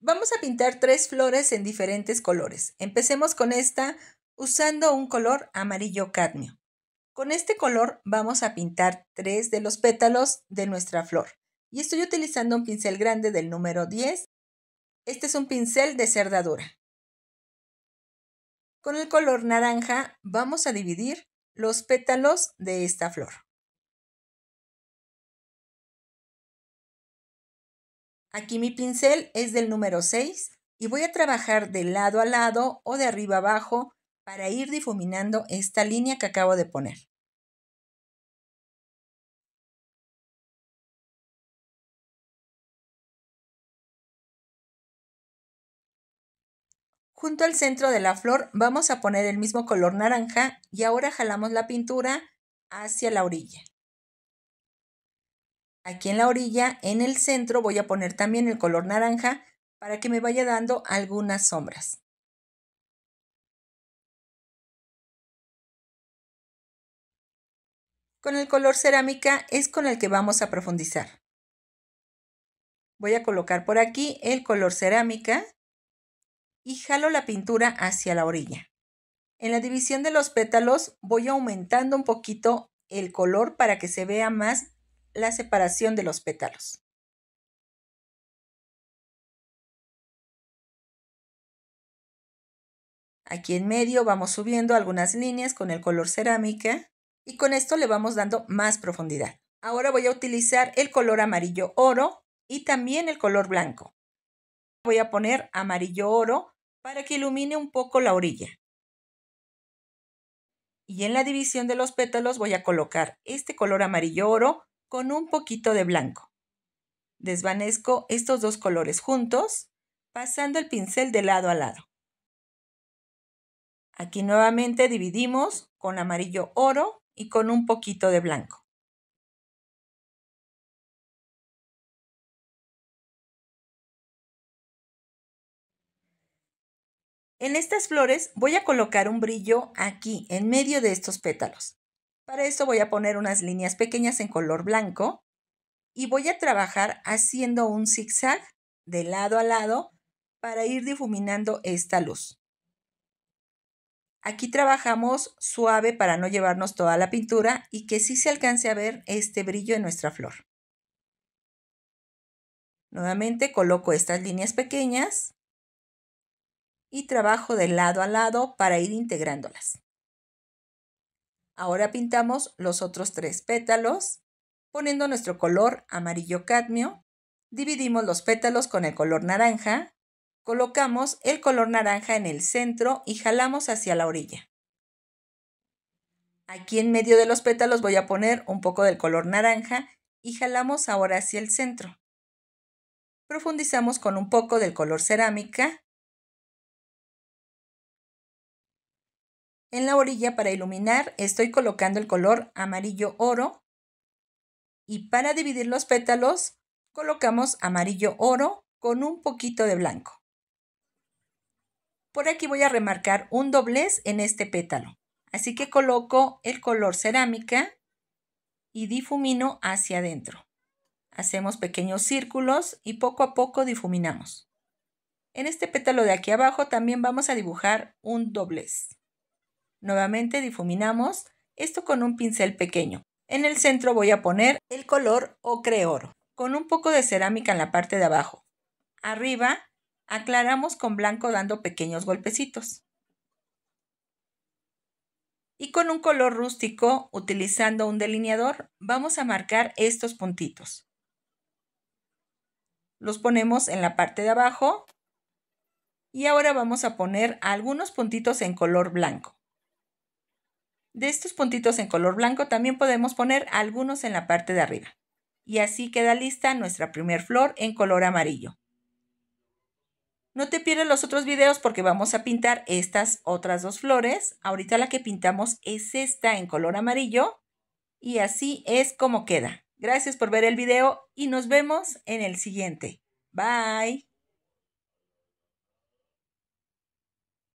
Vamos a pintar tres flores en diferentes colores. Empecemos con esta usando un color amarillo cadmio. Con este color vamos a pintar tres de los pétalos de nuestra flor. Y estoy utilizando un pincel grande del número 10. Este es un pincel de cerdadura. Con el color naranja vamos a dividir los pétalos de esta flor. Aquí mi pincel es del número 6 y voy a trabajar de lado a lado o de arriba abajo para ir difuminando esta línea que acabo de poner. Junto al centro de la flor vamos a poner el mismo color naranja y ahora jalamos la pintura hacia la orilla. Aquí en la orilla, en el centro, voy a poner también el color naranja para que me vaya dando algunas sombras. Con el color cerámica es con el que vamos a profundizar. Voy a colocar por aquí el color cerámica y jalo la pintura hacia la orilla. En la división de los pétalos voy aumentando un poquito el color para que se vea más la separación de los pétalos. Aquí en medio vamos subiendo algunas líneas con el color cerámica y con esto le vamos dando más profundidad. Ahora voy a utilizar el color amarillo oro y también el color blanco. Voy a poner amarillo oro para que ilumine un poco la orilla. Y en la división de los pétalos voy a colocar este color amarillo oro con un poquito de blanco. Desvanezco estos dos colores juntos, pasando el pincel de lado a lado. Aquí nuevamente dividimos con amarillo oro y con un poquito de blanco. En estas flores voy a colocar un brillo aquí, en medio de estos pétalos. Para eso voy a poner unas líneas pequeñas en color blanco y voy a trabajar haciendo un zigzag de lado a lado para ir difuminando esta luz. Aquí trabajamos suave para no llevarnos toda la pintura y que sí se alcance a ver este brillo en nuestra flor. Nuevamente coloco estas líneas pequeñas y trabajo de lado a lado para ir integrándolas. Ahora pintamos los otros tres pétalos, poniendo nuestro color amarillo cadmio. Dividimos los pétalos con el color naranja, colocamos el color naranja en el centro y jalamos hacia la orilla. Aquí en medio de los pétalos voy a poner un poco del color naranja y jalamos ahora hacia el centro. Profundizamos con un poco del color cerámica En la orilla para iluminar estoy colocando el color amarillo oro y para dividir los pétalos colocamos amarillo oro con un poquito de blanco. Por aquí voy a remarcar un doblez en este pétalo, así que coloco el color cerámica y difumino hacia adentro. Hacemos pequeños círculos y poco a poco difuminamos. En este pétalo de aquí abajo también vamos a dibujar un doblez. Nuevamente difuminamos esto con un pincel pequeño. En el centro voy a poner el color ocre oro, con un poco de cerámica en la parte de abajo. Arriba aclaramos con blanco dando pequeños golpecitos. Y con un color rústico, utilizando un delineador, vamos a marcar estos puntitos. Los ponemos en la parte de abajo y ahora vamos a poner algunos puntitos en color blanco. De estos puntitos en color blanco también podemos poner algunos en la parte de arriba. Y así queda lista nuestra primer flor en color amarillo. No te pierdas los otros videos porque vamos a pintar estas otras dos flores. Ahorita la que pintamos es esta en color amarillo. Y así es como queda. Gracias por ver el video y nos vemos en el siguiente. Bye.